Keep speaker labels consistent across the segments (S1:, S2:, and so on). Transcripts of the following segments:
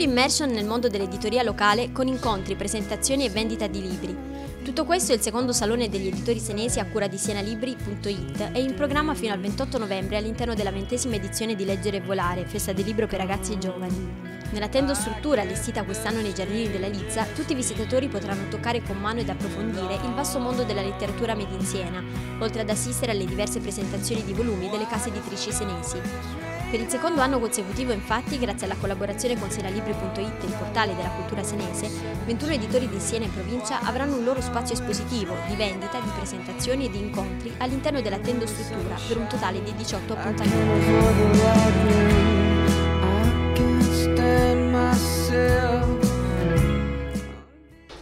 S1: immersion nel mondo dell'editoria locale con incontri, presentazioni e vendita di libri. Tutto questo è il secondo salone degli editori senesi a cura di sienalibri.it e in programma fino al 28 novembre all'interno della ventesima edizione di Leggere e Volare, festa del libro per ragazzi e giovani. Nella tendo struttura allestita quest'anno nei giardini della Lizza, tutti i visitatori potranno toccare con mano ed approfondire il vasto mondo della letteratura made in Siena, oltre ad assistere alle diverse presentazioni di volumi delle case editrici senesi. Per il secondo anno consecutivo, infatti, grazie alla collaborazione con senalibri.it, il portale della cultura senese, 21 editori di Siena e provincia avranno un loro spazio espositivo, di vendita, di presentazioni e di incontri all'interno della tendo struttura per un totale di 18 appuntamenti.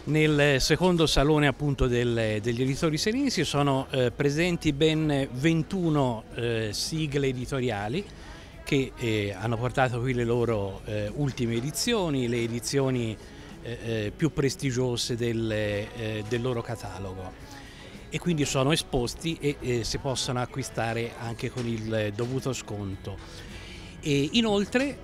S2: Nel secondo salone appunto del, degli editori senesi sono eh, presenti ben 21 eh, sigle editoriali che eh, hanno portato qui le loro eh, ultime edizioni, le edizioni eh, eh, più prestigiose del, del, loro catalogo e quindi sono esposti e si possono acquistare anche con il dovuto sconto. E inoltre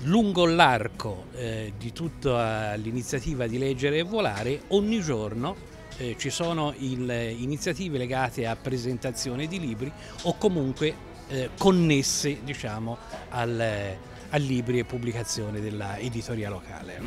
S2: lungo l'arco eh, di tutta l'iniziativa di leggere e volare, ogni giorno eh, ci sono il, iniziative legate a presentazione di libri o comunque eh, connesse diciamo, al, a libri e pubblicazione della editoria locale.